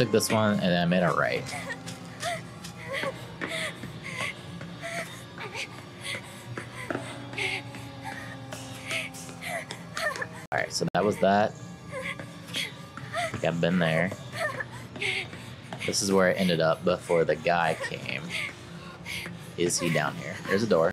took this one and then I made it right. Alright, so that was that. I think I've been there. This is where I ended up before the guy came. Is he down here? There's a door.